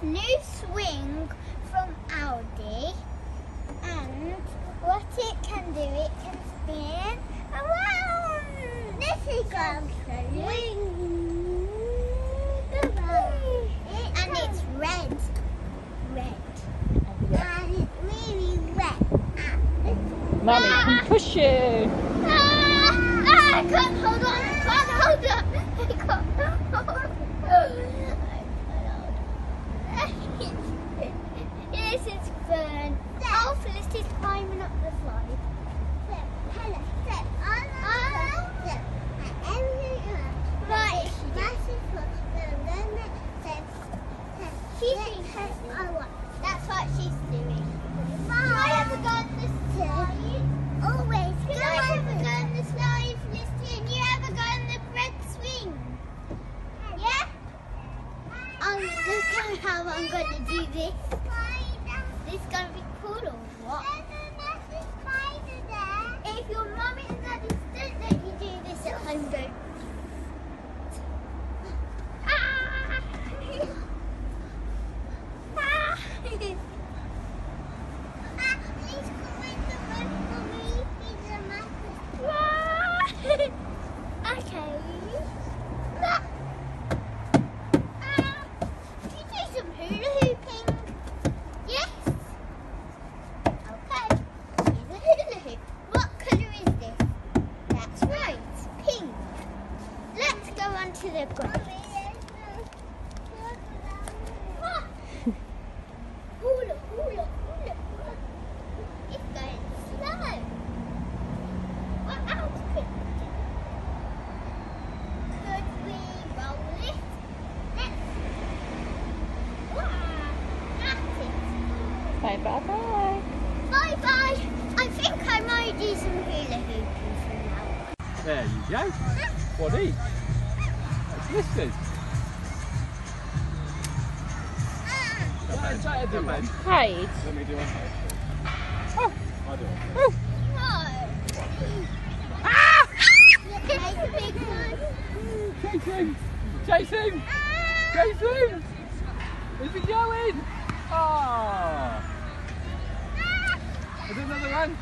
thing from Aldi, and what it can do, it can spin around. This is a wing. And it's red. Red. And it's really red. Mummy can push you. Ah, ah, I can't hold on. I can't hold on. I can't hold on. This is fun. Oh, Felicity's climbing up the slide. Hello, step. Right. She's That's what she's doing. Can I ever go on the slide? Always. Can I ever go on the slide, Felicity? You ever go on the red swing? Yeah? Um, look at how I'm going to do this. This is going to be cool or what? If your mummy and daddy don't let you do this at home, don't. Ah! Ah! okay. Ah, you do some hula hooping. Yes. Okay. Here's a hula hoop. What colour is this? That's right. Pink. Let's go onto the grass. Ah. Hula, hula, hula. It's going slow. What else could we do? Could we roll it? Let's. Wow, that's it. Say bye bye. Bye bye. I think I might do some hula hooping from now on. There you go. Body. That's Right, try it. Let me do one. Oh. I'll do it. Oh. No. Ah! Make a big one. Chase him! Chase him! Chase him! Where's he going? Ah! Is another one?